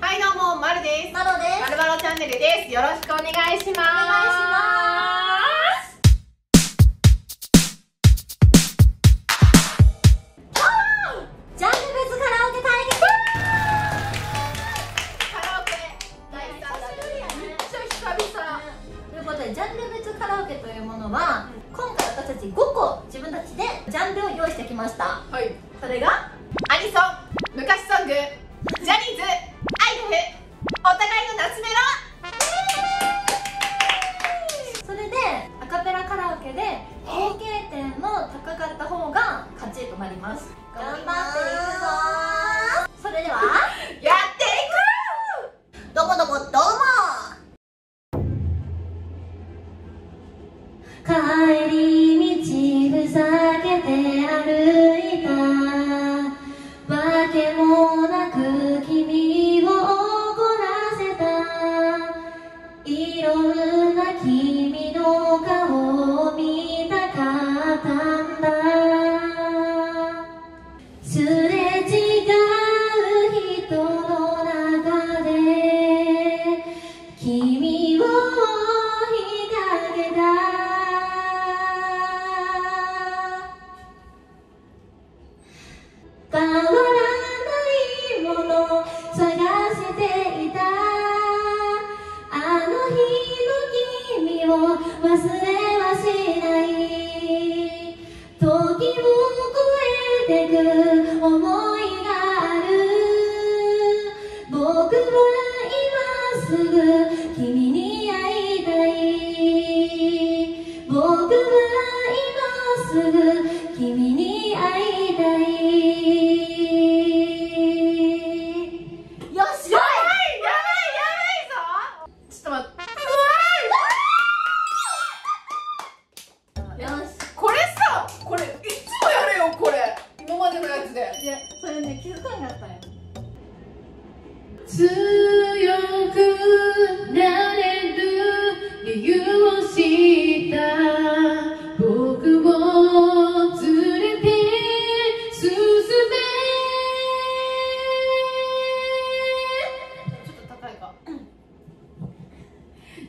はいどうもまるです。まろです。まるまろチャンネルです。よろしくお願いします。お願いしますわー。ジャンル別カラオケ対決カラオケ第3弾めっちゃ久々ということでジャンル別カラオケというものは、うん、今回私たち5個自分たちでジャンルを用意してきました。はい。それがアニソン昔ソングジャニーズ。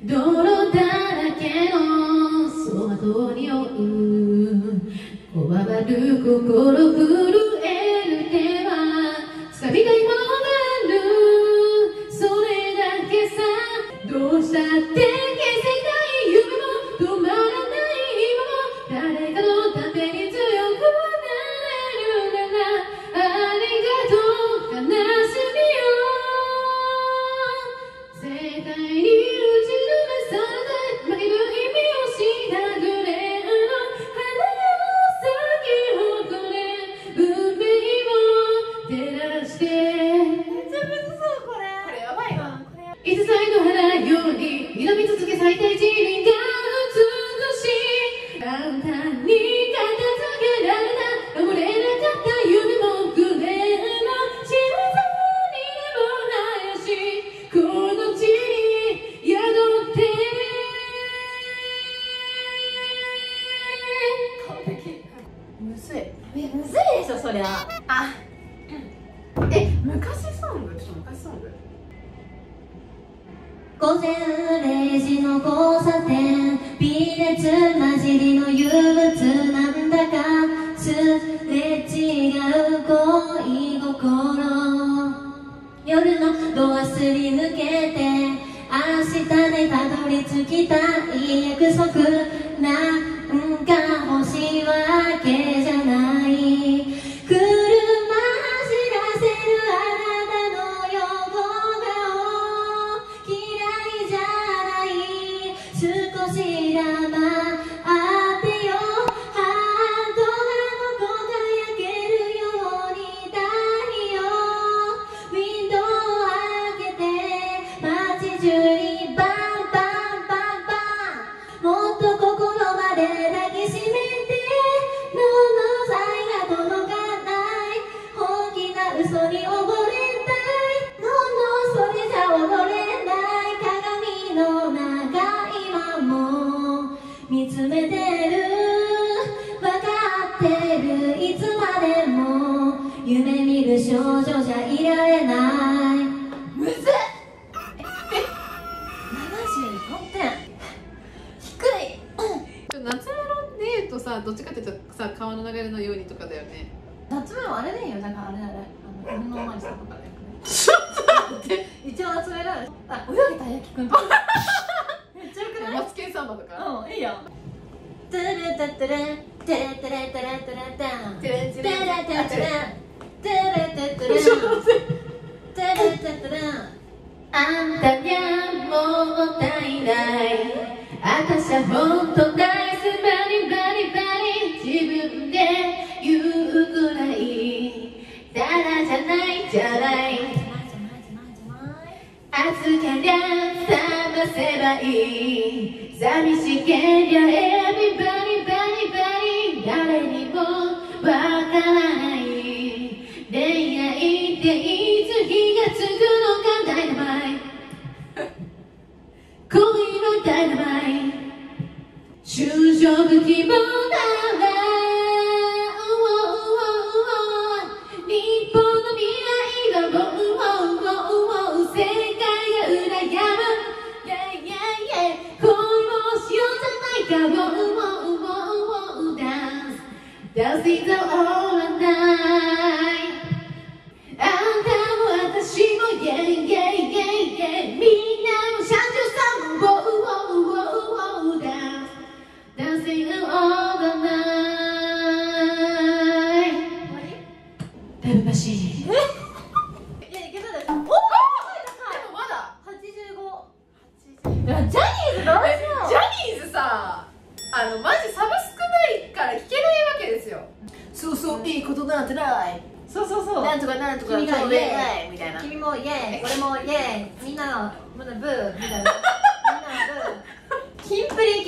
泥だらけの空に匂う。こわばる心震前0時の交差点微熱混じりの憂鬱なんだかすれ違う恋心。夜のドアすり抜けて明日でたどり着きたい約束。なんか欲しいわけじゃない。さどっちかっていうとさ川の流れのようにとかだよね。夏目はあれでいいよだからあれあれあの犬のおまわりさんとかでちょっと待って。一応夏目があ泳げたやきくんとか。めっちゃよくない？マツケンサンバとかうん。いいよトゥルタトゥルンテレテレテレテレタンテレテレテレテレテレテレテレテレちょっと待ってテレテレあんたにゃもったいない私は本当ナイスバリバリないじゃない。暑かりゃ冷ませばいい。寂しけりゃエビバリバリバリ誰にもわからない。恋愛っていつ火がつくのかダイナマイ。恋のダイナマイ。就職希望なら See you. are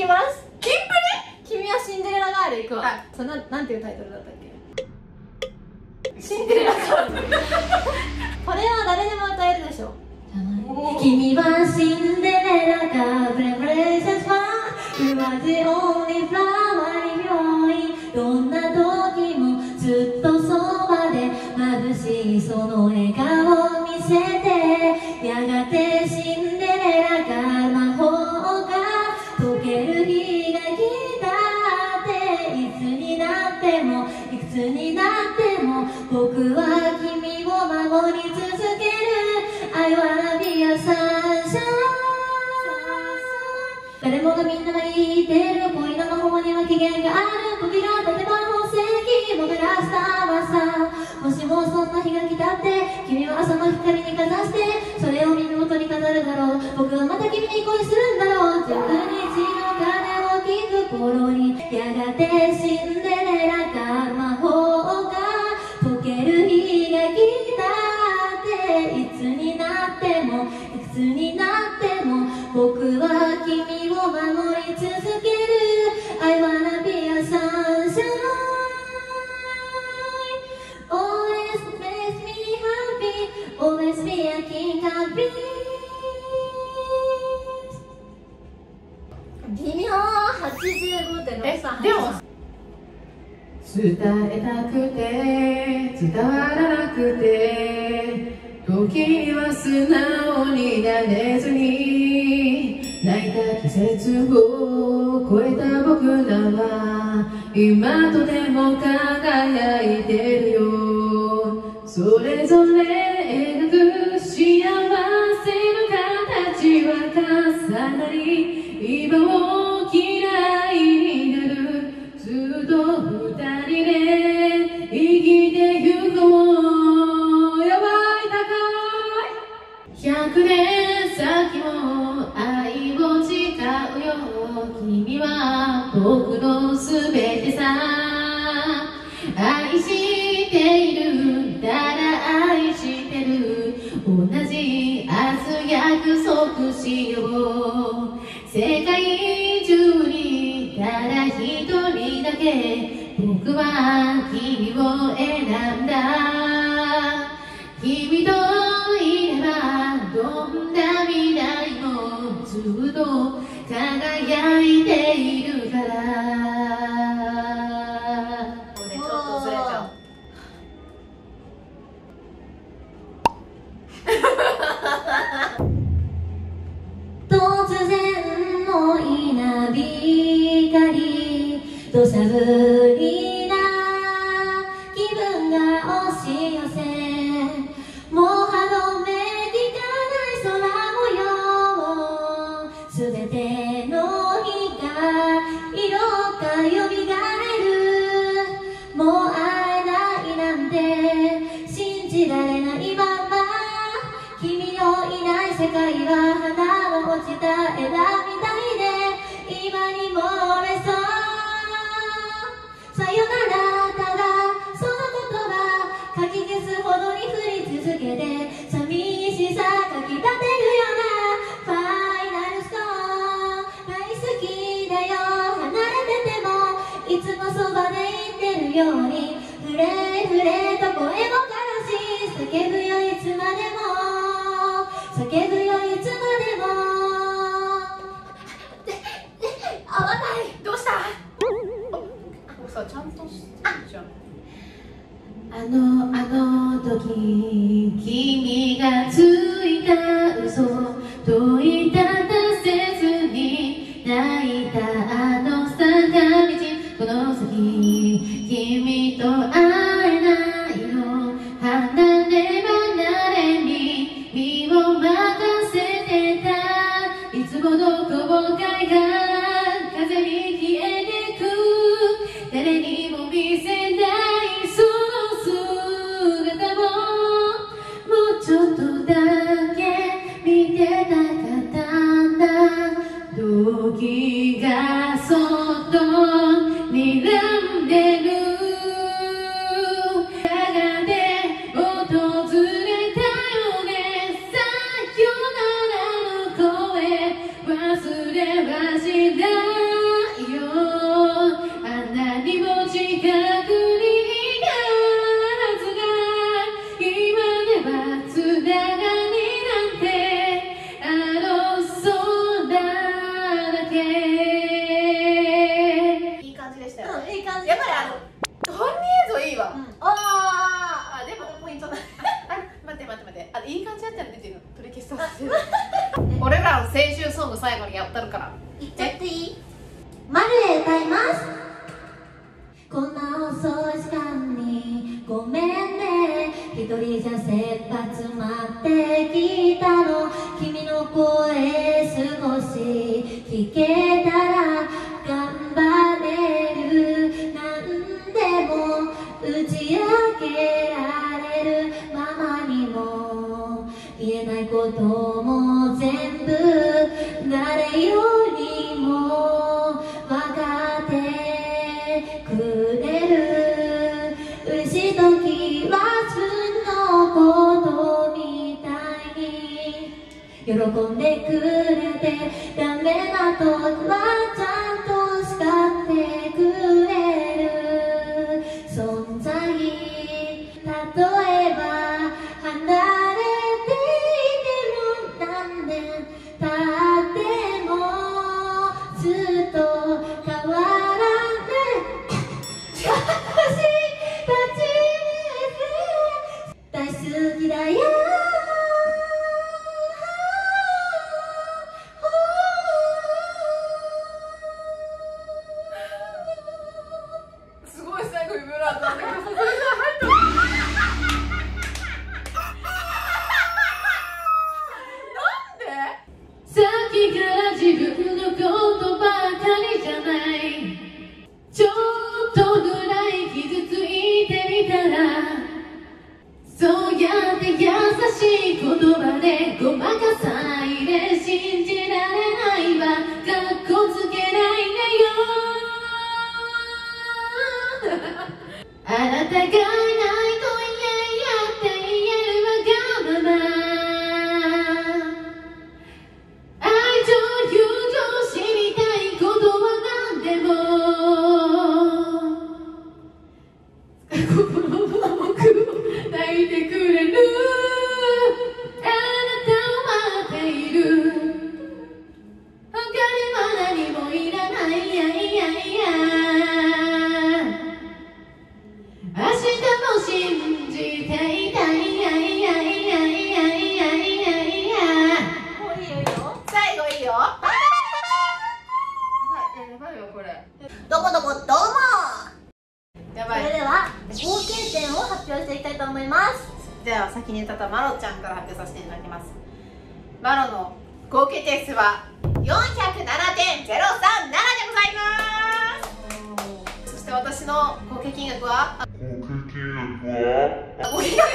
きます。キン君はシンデレラガール行くわ、はい。そのなんていうタイトルだったっけ？シンデレラガール。これは誰でも歌えるでしょ。君はシンデレラガール the only flower つになっても僕は君を守り続ける I wanna be a sunshine 誰もがみんなが言ってる恋の魔法には期限がある扉とても宝石も照らした朝もしもそんな日が来たって君は朝の光にかざしてそれを耳元に飾るだろう僕はまた君に恋するんだろう。十日の鐘を聞く頃にやがてシンデレ85.63えでも伝えたくて伝わらなくて時には素直になれずに泣いた季節を超えた僕らは今とても輝いてるよ。それぞれ描く幸せの形は重なり今を嫌いに人だけ僕は君を選んだ。君といればどんな未来もずっと輝いているから。揺さりな。気分が押し寄せさちゃんとしてるじゃんあのあの時君がついた be 長時間に。ごめんね。一人じゃ切羽詰まって。喜んでくしい言葉でごまかさないで信じ突然の稲光土じゃあ先に歌ったマロちゃんから発表させていただきます。マロの合計点数は407.037でございます。そして私の合計金額は？あ合計金額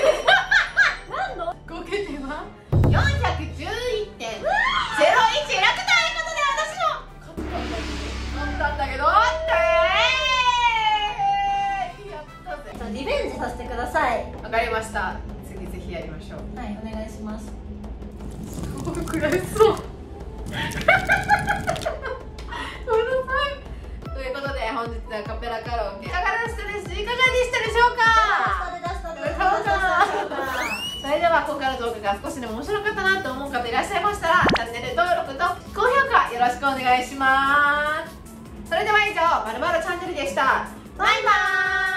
何の合計点は411.01ということで私の。勝ったんだけど。ってリベンジさせてください。わかりました。次ぜひやりましょう。はいお願いします。すごく悔しそう。ごめんなさい。ということで本日はカペラカラオケいかがでしたでしいかがでしたでしょうか？それでは今回の動画が少しでも面白かったなと思う方いらっしゃいましたらチャンネル登録と高評価よろしくお願いします。それでは以上まるまるチャンネルでした。バイバイ